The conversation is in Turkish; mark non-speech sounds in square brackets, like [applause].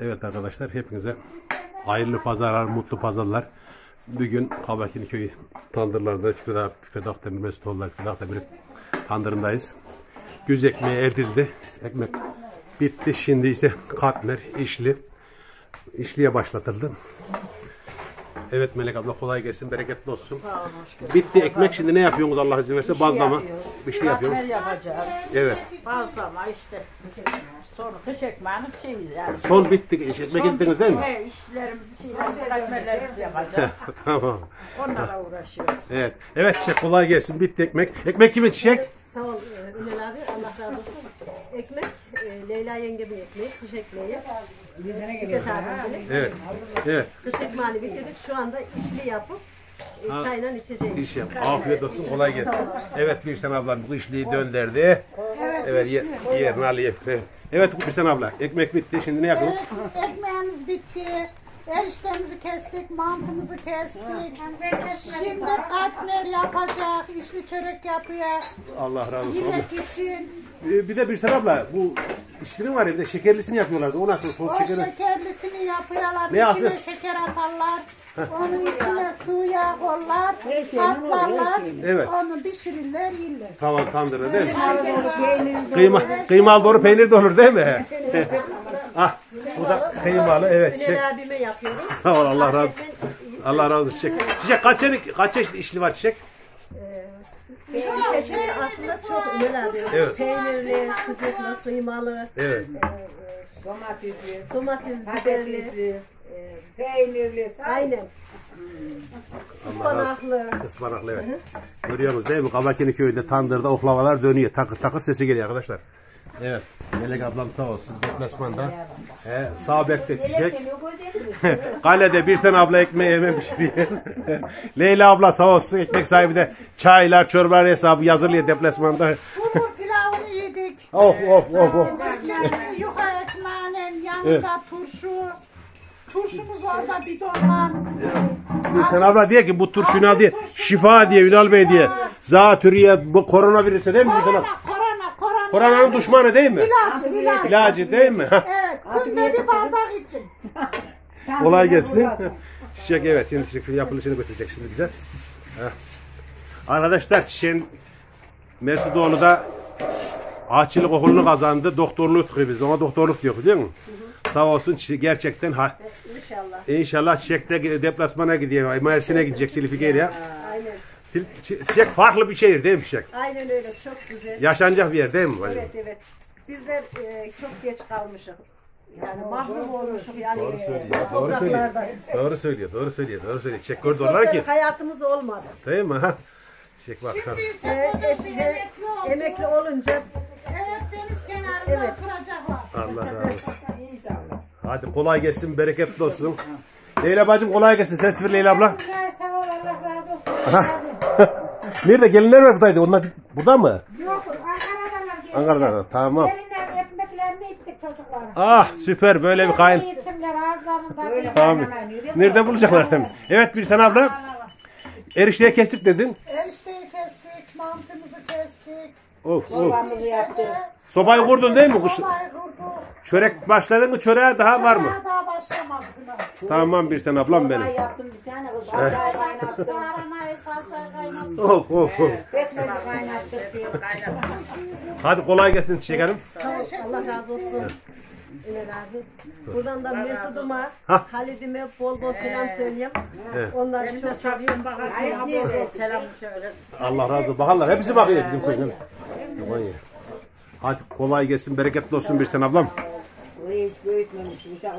Evet arkadaşlar hepinize hayırlı pazarlar, mutlu pazarlar. Bugün Kabakini köyü tandırlarda Fikret Fikret Akdemir, Mesut Oğullar, Fikret Akdemir tandırındayız. Güz ekmeği erdildi. Ekmek bitti. Şimdi ise katmer, işli. işliye başlatıldı. Evet Melek abla kolay gelsin, bereketli olsun. Bitti ekmek şimdi ne yapıyorsunuz Allah izin verirse? Bazlama. Bir şey yapıyorum. Katmer yapacağız. Evet. Bazlama işte. Sonra kış ekmeğini bir şey yani. Son bitti. Ekmek ettiniz değil mi? He, işlerimizi, şeylerimizi, katmerlerimizi yapacağız. [laughs] tamam. Onlara uğraşıyoruz. Evet. Evet çiçek kolay gelsin. Bitti ekmek. Ekmek kimin çiçek? Sağ ol e, Ünal abi. Allah razı olsun. Ekmek, e, Leyla yengemin ekmeği, kış ekmeği. Fikret abimizin. Evet. Evet. Kış ekmeğini bitirdik. Şu anda işli yapıp e, Ha. çayla içeceğiz. İş yap. Afiyet olsun. Kolay gelsin. Evet Birsen ablam bu işliği dönderdi. Evet. ye, yerini alayım. Evet. Evet Birsen abla. Ekmek bitti. Şimdi ne yapıyoruz? Ekmeğimiz bitti. Eriştemizi kestik, mantımızı kestik. Şimdi katmer yapacak, işli çörek yapıyor. Allah razı olsun. Yemek için. Ee, Bir de Birsen abla bu işkinin var ya bir de şekerlisini yapıyorlardı. O nasıl? O şekeri. şekerlisini yapıyorlar. Ne yapıyor? içine şeker atarlar. Onun içine su yağ kollar, atlarlar. Evet. Onu pişirirler, yerler. Tamam tandırı değil mi? Kıyma, kıymalı doğru peynir de olur değil mi? [laughs] ah, bu da kıymalı. Evet. Çiçek. Ünal abime yapıyoruz. [laughs] Sağ ol Allah razı Allah razı olsun. Çiçek. Çiçek kaç çeşit, kaç çeşit işli var çiçek? olsun. Aslında çok Ünal abi. Evet. Peynirli, sucuklu, kıymalı, Evet. Domatesli, domates, biberli. patatesli, peynirli, Aynen. Ispanaklı. Ispanaklı evet. Görüyorsunuz değil mi? Kabakini köyünde tandırda oklavalar dönüyor. Takır takır sesi geliyor arkadaşlar. Evet. Melek ablam sağ olsun. Deplasmanda. He, sağ bekte çiçek. [laughs] Kalede bir sen abla ekmeği yememiş diye. [laughs] Leyla abla sağ olsun. Ekmek sahibi de çaylar, çorbalar hesabı yazılıyor deplasmanda. Bulgur pilavını yedik. oh oh oh oh. Yanında turşu. Turşumuz orada bidonla. Bir sen abla diye ki bu turşu ne diye şifa diye Ünal Bey diye. Zatürriye bu koronavirüse değil mi? Korona, korona, korona. Koronanın düşmanı değil mi? İlacı, ilacı. İlacı değil mi? [laughs] Evet, günde bir bardak için. Kolay gelsin. [laughs] Çiçek evet şimdi çiçek yapılışını götürecek şimdi bize. Heh. Arkadaşlar çiçeğin Mesudoğlu da ağaççılık okulunu kazandı. Doktorluğu tutuyor biz. Ona doktorluk diyor biliyor musun? Sağ olsun gerçekten ha, İnşallah. İnşallah çiçekte deplasmana gidiyor. Mersin'e gidecek Silifike'ye. Aynen. Çiçek farklı bir şehir değil mi çiçek? Aynen öyle. Çok güzel. Yaşanacak bir yer değil mi? Evet evet. Bizler e, çok geç kalmışız. Yani mahrum olmuşuz yani Doğru e, söylüyor. Doğru söylüyor. Doğru söylüyor. Doğru söylüyor. Doğru söylüyor. Çiçek gördü onlar ki. hayatımız olmadı. Değil mi? Ha? Çiçek bak. Şimdi ise E, emekli emekli olunca Evet, deniz kenarında Evet. oturacaklar. Allah razı olsun. Hadi kolay gelsin, bereketli olsun. Leyla bacım kolay gelsin. Ses ver Leyla abla. Sağ ol, Allah [laughs] razı olsun. Nerede? Gelinler var buradaydı. Onlar burada mı? Yok, Ankara'dalar geldi. Ankara'da. Tamam. Gelinler ekmeklerini ittik çocuklara. Ah süper böyle bir kayın. Yitsinler ağızlarının tadını. Tamam. Nerede bulacaklar? Evet bir sen abla. Erişteye kestik dedin. Erişteyi kestik, mantımızı kestik. Of of. Babamızı yaptı. Sobayı kurdun değil mi? Sobayı kurduk. Çörek başladın mı? Çöreğe daha var mı? Daha daha başlamadık buna. Tamam bir sen ablam benim. Ben yaptım bir tane kız. Acayip kaynattım. Aranayı salçayı kaynattık. Of of of. Kaynattık. Hadi kolay gelsin çekelim. Allah razı olsun. Abi. Buradan da Mesut'uma, Hah. Halid'ime bol bol selam söyleyeyim. Evet. Onları çok çabuk bakar. Selam söyle. Allah razı olsun. Bakarlar hepsi bakıyor bizim köyün. Hadi kolay gelsin, bereketli olsun bir sen ablam. Green Spirit Ministries. Is that?